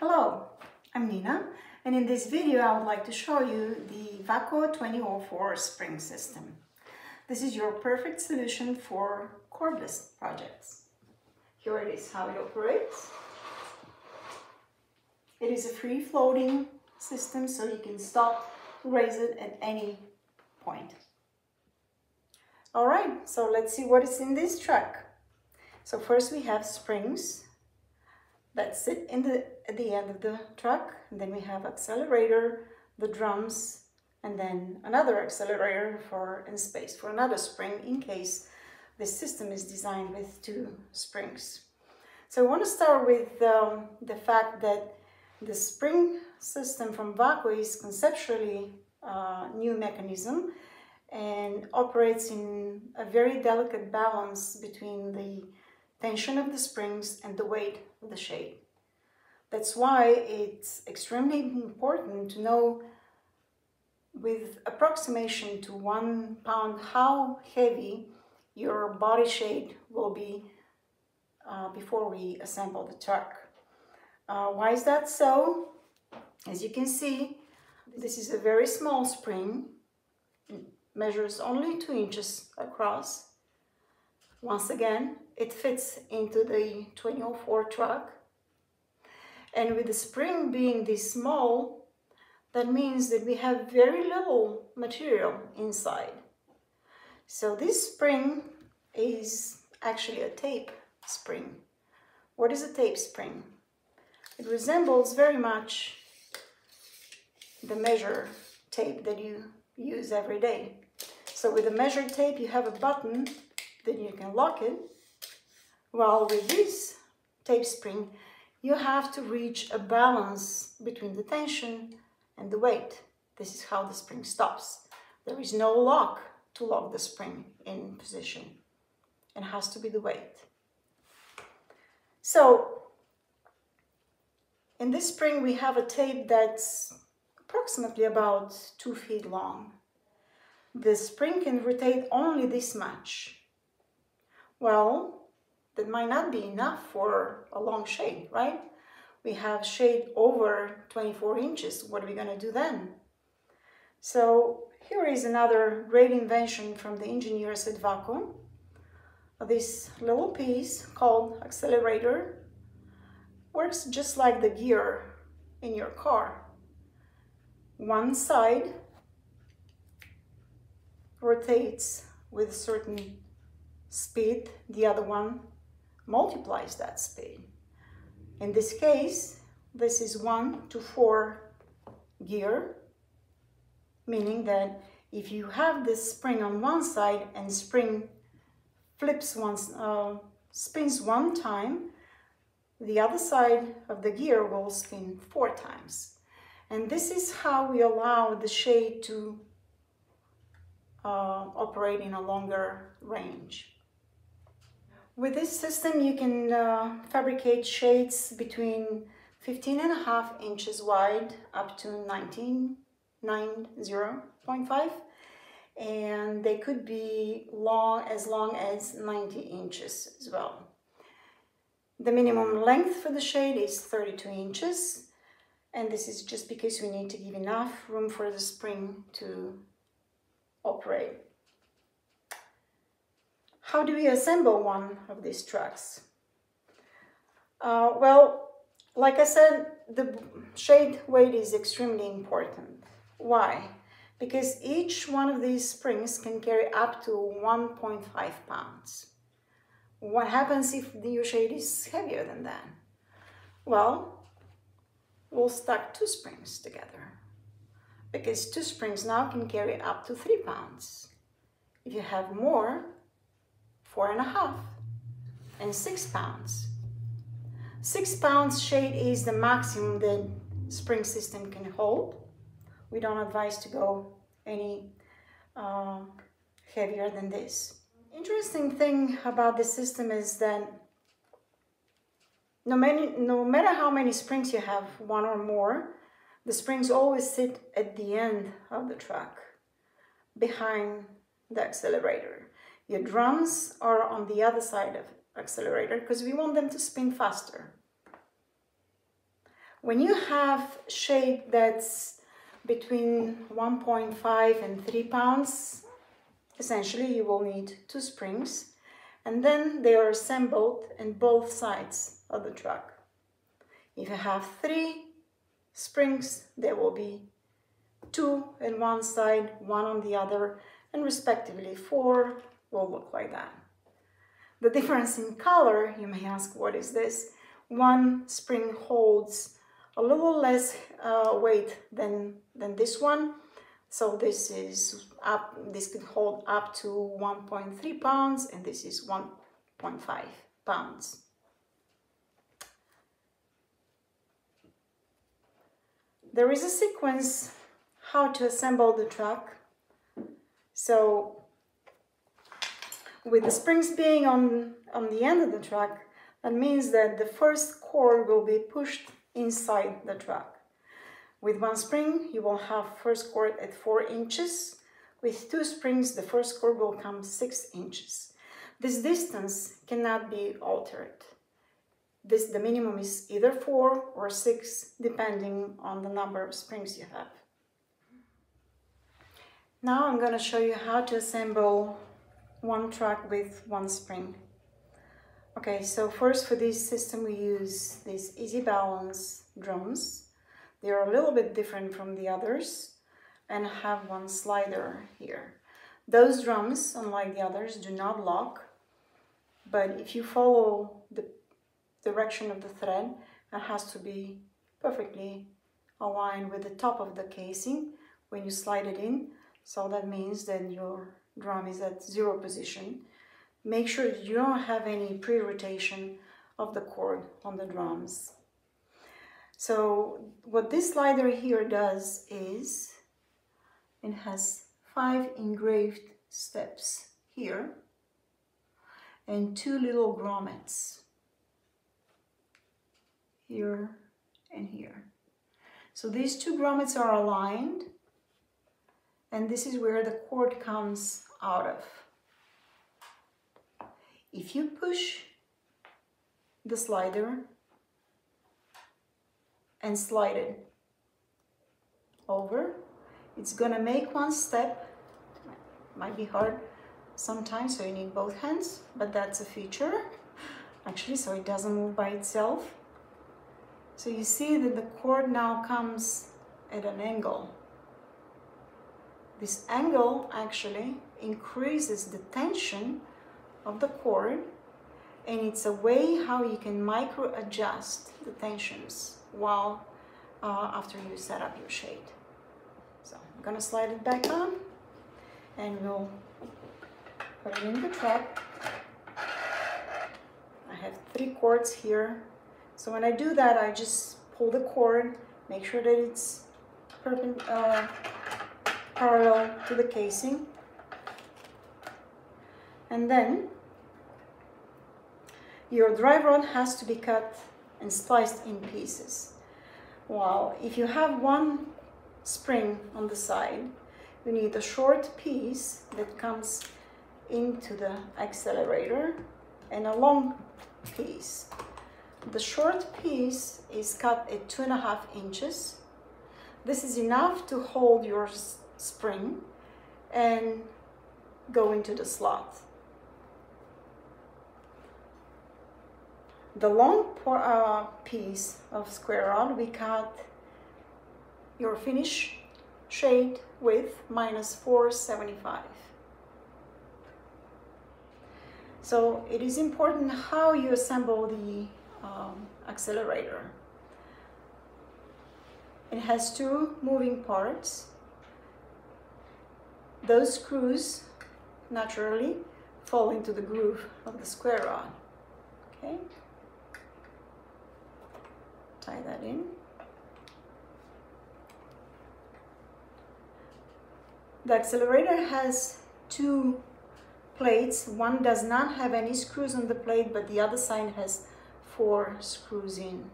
Hello, I'm Nina and in this video I would like to show you the VAKO 2004 spring system. This is your perfect solution for cordless projects. Here it is how it operates. It is a free floating system so you can stop, raise it at any point. Alright, so let's see what is in this truck. So first we have springs that sit in the, at the end of the truck. And then we have accelerator, the drums, and then another accelerator for in space for another spring in case this system is designed with two springs. So I want to start with um, the fact that the spring system from VAKO is conceptually a new mechanism and operates in a very delicate balance between the tension of the springs and the weight of the shade. That's why it's extremely important to know with approximation to one pound how heavy your body shade will be uh, before we assemble the truck. Uh, why is that so? As you can see, this is a very small spring. It measures only two inches across. Once again, it fits into the 2004 truck. And with the spring being this small, that means that we have very little material inside. So this spring is actually a tape spring. What is a tape spring? It resembles very much the measure tape that you use every day. So with a measure tape, you have a button, then you can lock it while with this tape spring, you have to reach a balance between the tension and the weight. This is how the spring stops. There is no lock to lock the spring in position. It has to be the weight. So, in this spring we have a tape that's approximately about two feet long. The spring can rotate only this much. Well, that might not be enough for a long shade, right? We have shade over 24 inches. What are we going to do then? So here is another great invention from the engineers at VAKO. This little piece called accelerator works just like the gear in your car. One side rotates with certain speed, the other one multiplies that speed. In this case, this is 1 to 4 gear, meaning that if you have this spring on one side and spring flips once, uh, spins one time, the other side of the gear will spin four times. And this is how we allow the shade to uh, operate in a longer range. With this system, you can uh, fabricate shades between 15 and a half inches wide up to 19.90.5 and they could be long as long as 90 inches as well. The minimum length for the shade is 32 inches and this is just because we need to give enough room for the spring to operate. How do we assemble one of these trucks? Uh, well, like I said, the shade weight is extremely important. Why? Because each one of these springs can carry up to 1.5 pounds. What happens if the shade is heavier than that? Well, we'll stack two springs together because two springs now can carry up to three pounds. If you have more, four and a half, and six pounds. Six pounds shade is the maximum that spring system can hold. We don't advise to go any uh, heavier than this. Interesting thing about the system is that no, many, no matter how many springs you have, one or more, the springs always sit at the end of the truck, behind the accelerator. Your drums are on the other side of accelerator because we want them to spin faster. When you have shape that's between 1.5 and 3 pounds, essentially you will need two springs and then they are assembled in both sides of the truck. If you have three springs, there will be two in one side, one on the other, and respectively four will look like that. The difference in color, you may ask, what is this? One spring holds a little less uh, weight than, than this one. So this is up, this can hold up to 1.3 pounds and this is 1.5 pounds. There is a sequence how to assemble the truck. So with the springs being on, on the end of the track, that means that the first cord will be pushed inside the track. With one spring, you will have first cord at 4 inches. With two springs, the first cord will come 6 inches. This distance cannot be altered. This, the minimum is either 4 or 6, depending on the number of springs you have. Now I'm going to show you how to assemble one track with one spring. Okay, so first for this system we use these Easy Balance drums. They are a little bit different from the others and have one slider here. Those drums, unlike the others, do not lock, but if you follow the direction of the thread, it has to be perfectly aligned with the top of the casing when you slide it in. So that means that your drum is at zero position Make sure you don't have any pre-rotation of the cord on the drums. So what this slider here does is it has five engraved steps here and two little grommets here and here. So these two grommets are aligned and this is where the cord comes out of. If you push the slider and slide it over, it's gonna make one step, might be hard sometimes, so you need both hands, but that's a feature, actually, so it doesn't move by itself. So you see that the cord now comes at an angle. This angle actually increases the tension of the cord and it's a way how you can micro adjust the tensions while uh, after you set up your shade. So I'm gonna slide it back on and we'll put it in the truck. I have three cords here. So when I do that, I just pull the cord, make sure that it's uh, parallel to the casing. And then your drive rod has to be cut and spliced in pieces. While if you have one spring on the side, you need a short piece that comes into the accelerator and a long piece. The short piece is cut at two and a half inches. This is enough to hold your spring and go into the slot. the long uh, piece of square rod we cut your finish shade width minus 475 so it is important how you assemble the um, accelerator. It has two moving parts those screws naturally fall into the groove of the square rod okay tie that in. The accelerator has two plates. One does not have any screws on the plate, but the other side has four screws in.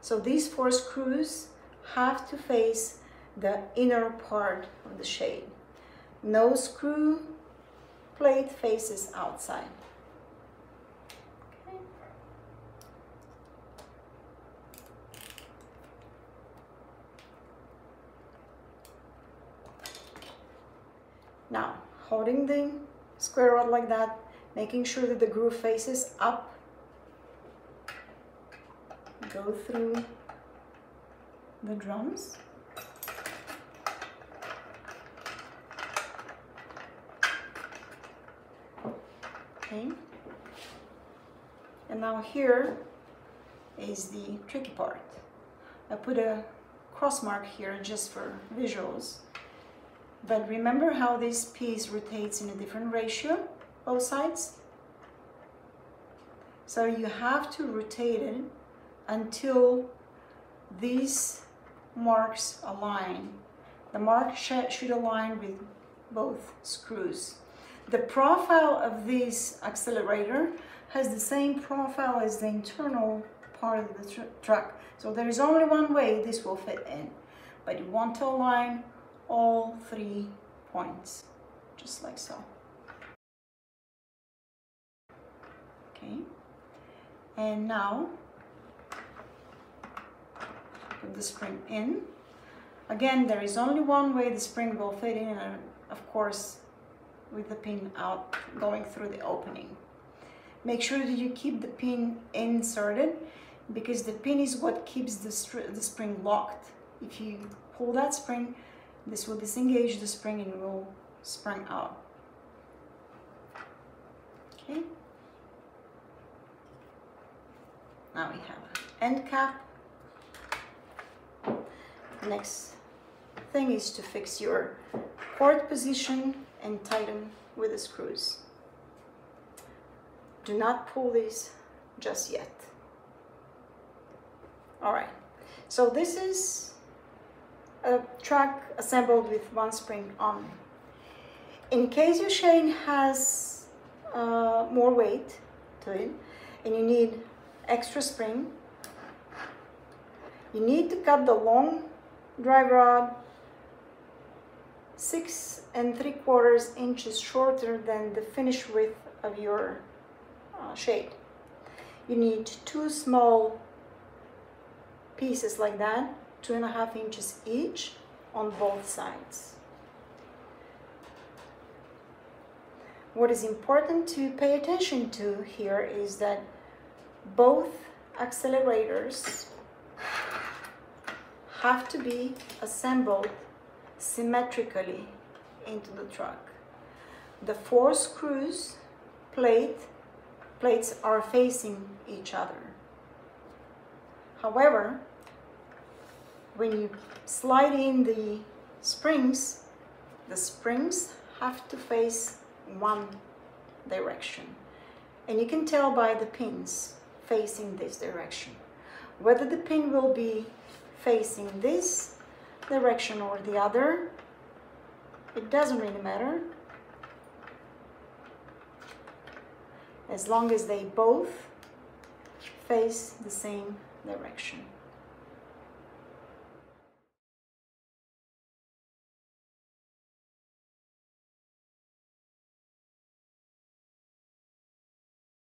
So these four screws have to face the inner part of the shade. No screw plate faces outside. Okay. Now, holding the square rod like that, making sure that the groove faces up, go through the drums. And now here is the tricky part. I put a cross mark here just for visuals. But remember how this piece rotates in a different ratio, both sides? So you have to rotate it until these marks align. The mark should align with both screws. The profile of this accelerator has the same profile as the internal part of the tr truck. So there is only one way this will fit in, but you want to align all three points, just like so. Okay, and now put the spring in. Again, there is only one way the spring will fit in, and of course, with the pin out going through the opening. Make sure that you keep the pin inserted because the pin is what keeps the, the spring locked. If you pull that spring, this will disengage the spring and will spring out. Okay. Now we have an end cap. Next thing is to fix your cord position and tighten with the screws. Do not pull these just yet. All right, so this is a track assembled with one spring on. In case your chain has uh, more weight to it and you need extra spring, you need to cut the long drive rod six and three quarters inches shorter than the finish width of your uh, shade. You need two small pieces like that, two and a half inches each on both sides. What is important to pay attention to here is that both accelerators have to be assembled symmetrically into the truck. The four screws plate plates are facing each other. However, when you slide in the springs, the springs have to face one direction. And you can tell by the pins facing this direction. Whether the pin will be facing this direction or the other. It doesn't really matter. As long as they both face the same direction.